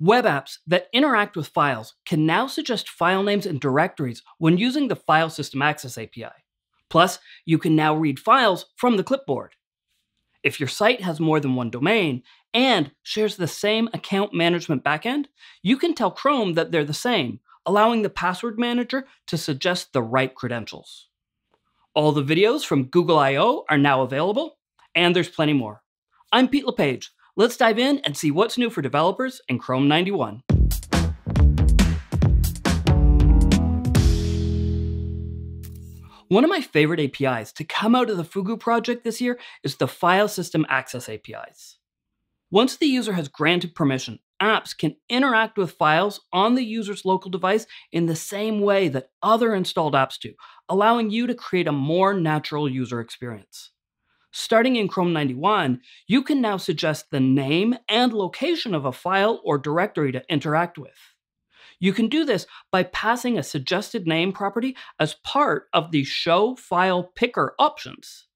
Web apps that interact with files can now suggest file names and directories when using the File System Access API. Plus, you can now read files from the clipboard. If your site has more than one domain and shares the same account management backend, you can tell Chrome that they're the same, allowing the password manager to suggest the right credentials. All the videos from Google I.O. are now available, and there's plenty more. I'm Pete LePage. Let's dive in and see what's new for developers in Chrome 91. One of my favorite APIs to come out of the Fugu project this year is the File System Access APIs. Once the user has granted permission, apps can interact with files on the user's local device in the same way that other installed apps do, allowing you to create a more natural user experience. Starting in Chrome 91, you can now suggest the name and location of a file or directory to interact with. You can do this by passing a suggested name property as part of the Show File Picker options.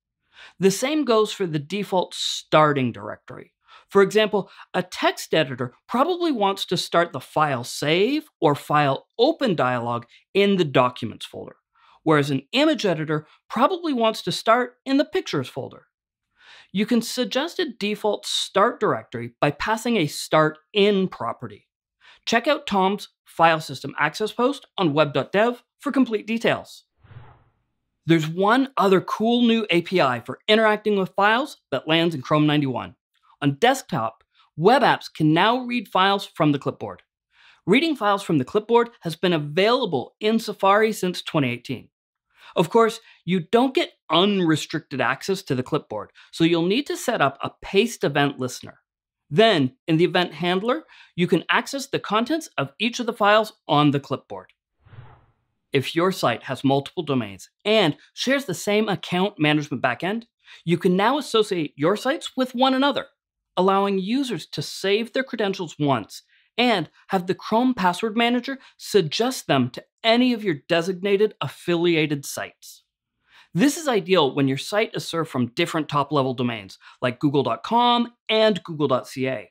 The same goes for the default starting directory. For example, a text editor probably wants to start the file save or file open dialog in the documents folder whereas an image editor probably wants to start in the Pictures folder. You can suggest a default start directory by passing a start in property. Check out Tom's file system access post on web.dev for complete details. There's one other cool new API for interacting with files that lands in Chrome 91. On desktop, web apps can now read files from the clipboard. Reading files from the clipboard has been available in Safari since 2018. Of course, you don't get unrestricted access to the clipboard, so you'll need to set up a paste event listener. Then, in the event handler, you can access the contents of each of the files on the clipboard. If your site has multiple domains and shares the same account management backend, you can now associate your sites with one another, allowing users to save their credentials once and have the Chrome Password Manager suggest them to any of your designated affiliated sites. This is ideal when your site is served from different top level domains like google.com and google.ca.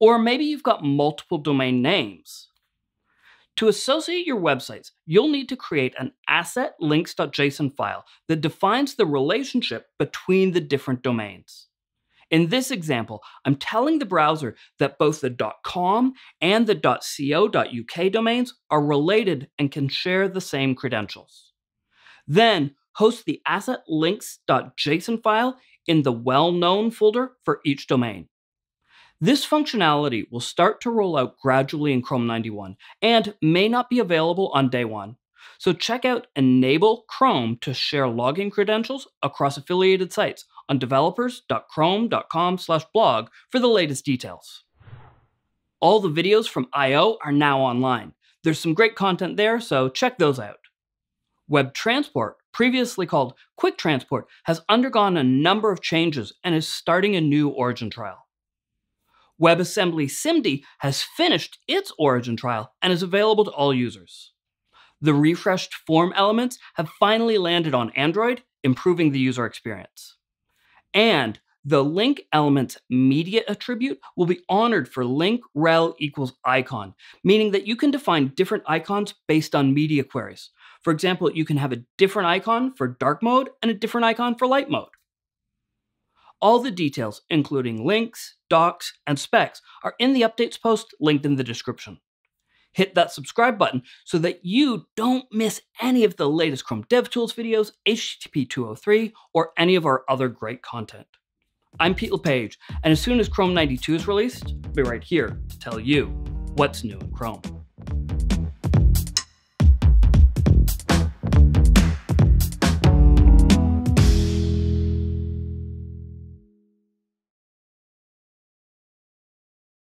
Or maybe you've got multiple domain names. To associate your websites, you'll need to create an assetlinks.json file that defines the relationship between the different domains. In this example, I'm telling the browser that both the .com and the .co.uk domains are related and can share the same credentials. Then host the assetlinks.json file in the well-known folder for each domain. This functionality will start to roll out gradually in Chrome 91 and may not be available on day one. So check out Enable Chrome to share login credentials across affiliated sites on developers.chrome.com/blog for the latest details. All the videos from I.O. are now online. There's some great content there, so check those out. Web Transport, previously called QuicTransport, has undergone a number of changes and is starting a new origin trial. WebAssembly SIMD has finished its origin trial and is available to all users. The refreshed form elements have finally landed on Android, improving the user experience. And the link element's media attribute will be honored for link rel equals icon, meaning that you can define different icons based on media queries. For example, you can have a different icon for dark mode and a different icon for light mode. All the details, including links, docs, and specs, are in the updates post linked in the description hit that subscribe button so that you don't miss any of the latest Chrome DevTools videos, HTTP 203, or any of our other great content. I'm Pete LePage, and as soon as Chrome 92 is released, I'll be right here to tell you what's new in Chrome.